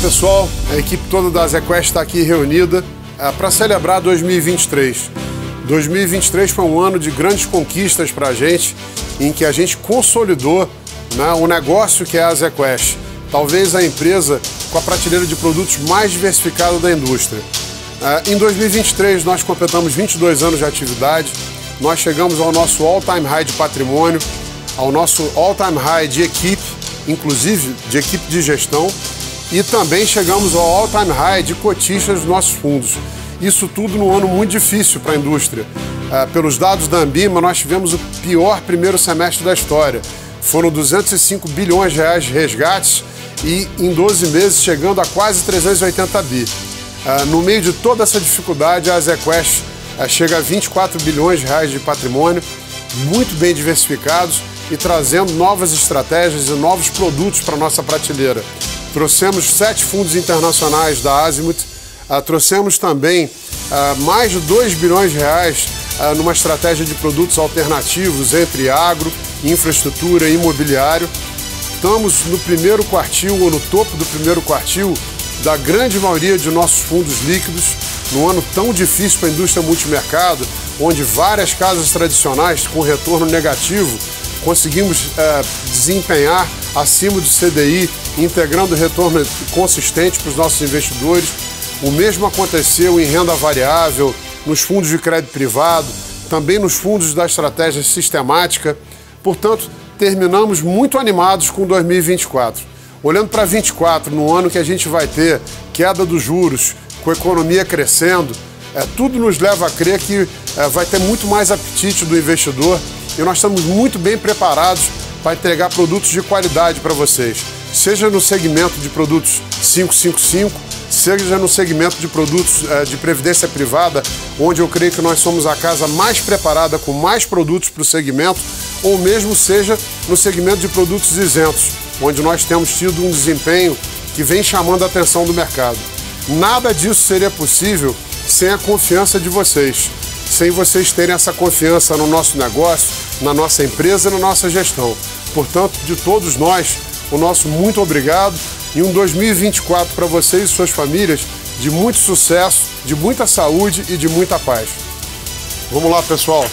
pessoal, a equipe toda da ZQuest está aqui reunida é, para celebrar 2023. 2023 foi um ano de grandes conquistas para a gente, em que a gente consolidou né, o negócio que é a ZQuest. Talvez a empresa com a prateleira de produtos mais diversificada da indústria. É, em 2023 nós completamos 22 anos de atividade, nós chegamos ao nosso all-time high de patrimônio, ao nosso all-time high de equipe, inclusive de equipe de gestão, e também chegamos ao all-time high de cotistas dos nossos fundos. Isso tudo num ano muito difícil para a indústria. Uh, pelos dados da Ambima, nós tivemos o pior primeiro semestre da história. Foram 205 bilhões de reais de resgates e em 12 meses chegando a quase 380 bi. Uh, no meio de toda essa dificuldade, a ZQuest uh, chega a 24 bilhões de reais de patrimônio, muito bem diversificados e trazendo novas estratégias e novos produtos para nossa prateleira. Trouxemos sete fundos internacionais da Azimuth, uh, trouxemos também uh, mais de 2 bilhões de reais uh, numa estratégia de produtos alternativos entre agro, infraestrutura e imobiliário. Estamos no primeiro quartil, ou no topo do primeiro quartil, da grande maioria de nossos fundos líquidos, num ano tão difícil para a indústria multimercado, onde várias casas tradicionais com retorno negativo conseguimos desempenhar acima do CDI, integrando retorno consistente para os nossos investidores. O mesmo aconteceu em renda variável, nos fundos de crédito privado, também nos fundos da estratégia sistemática. Portanto, terminamos muito animados com 2024. Olhando para 2024, no ano que a gente vai ter queda dos juros, com a economia crescendo, é, tudo nos leva a crer que é, vai ter muito mais apetite do investidor e nós estamos muito bem preparados para entregar produtos de qualidade para vocês, seja no segmento de produtos 555, seja no segmento de produtos eh, de previdência privada, onde eu creio que nós somos a casa mais preparada com mais produtos para o segmento, ou mesmo seja no segmento de produtos isentos, onde nós temos tido um desempenho que vem chamando a atenção do mercado. Nada disso seria possível sem a confiança de vocês, sem vocês terem essa confiança no nosso negócio, na nossa empresa e na nossa gestão. Portanto, de todos nós, o nosso muito obrigado e um 2024 para vocês e suas famílias de muito sucesso, de muita saúde e de muita paz. Vamos lá, pessoal.